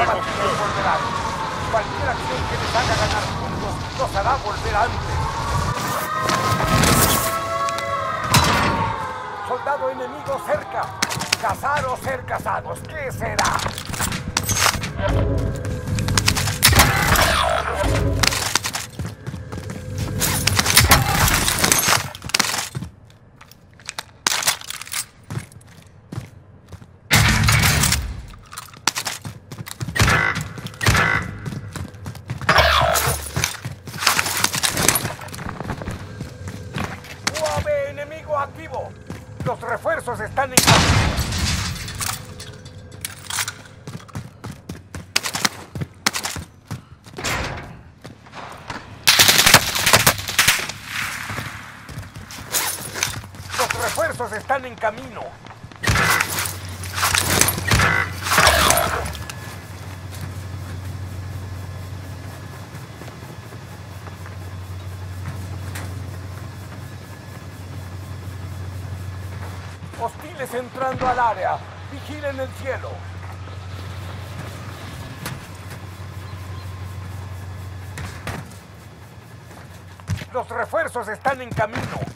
Cualquier acción que les haga ganar puntos los hará volver antes. Soldado enemigo cerca. Cazar o ser cazados. ¿Qué será? Activo. Los refuerzos están en camino. Los refuerzos están en camino. Hostiles entrando al área. Vigilen el cielo. Los refuerzos están en camino.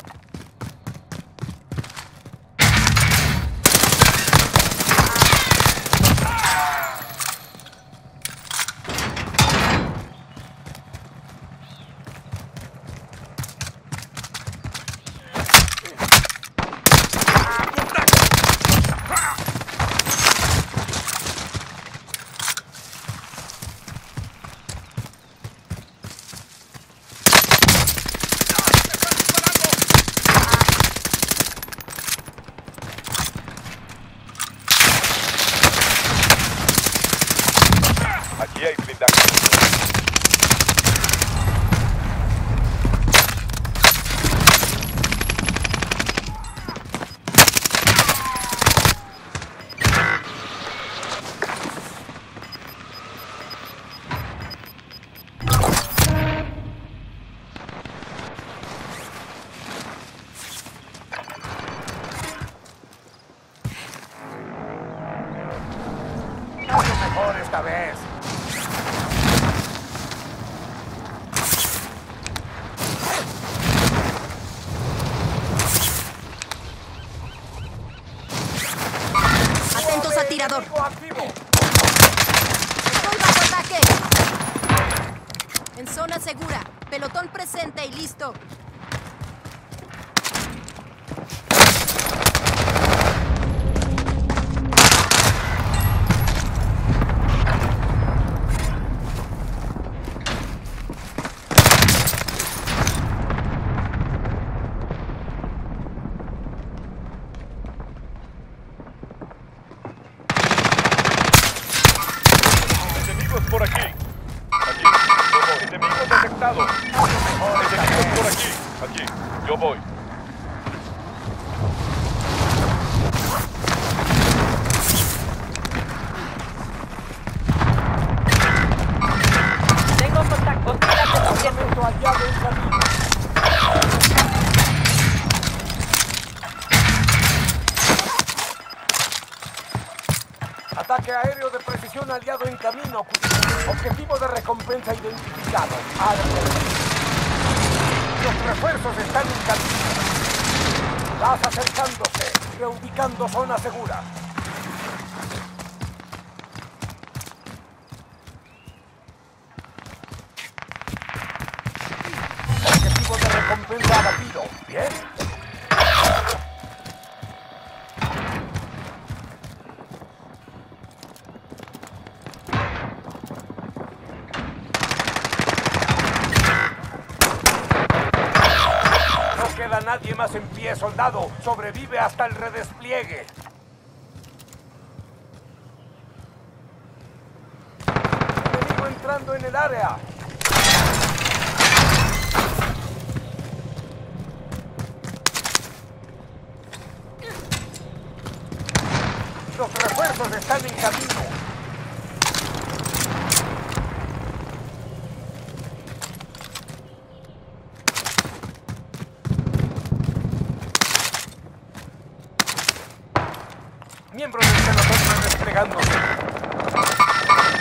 Mejor esta vez. Atentos a tirador. Activo. Estoy bajo ataque. En zona segura. Pelotón presente y listo. Por aquí. Aquí. Yo voy. Tengo contacto. Campamento hallado en camino. Ataque aéreo de precisión aliado en camino. Objetivo de recompensa identificado. Los refuerzos están en camino. Vas acercándose, reubicando zona segura. Objetivo de recompensa abatido. Bien. Queda nadie más en pie, soldado. Sobrevive hasta el redespliegue. Enemigo entrando en el área. Los refuerzos están en camino. Miembros del pelotón están desplegándose.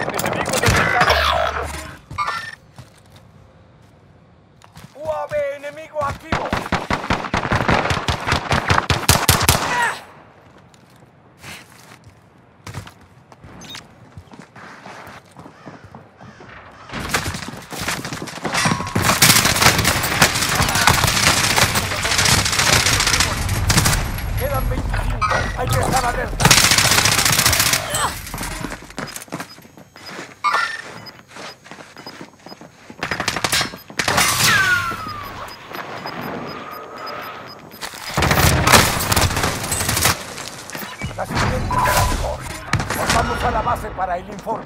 Enemigos detectados. UAV enemigo activo. La siguiente será mejor. Nos a la base para el informe.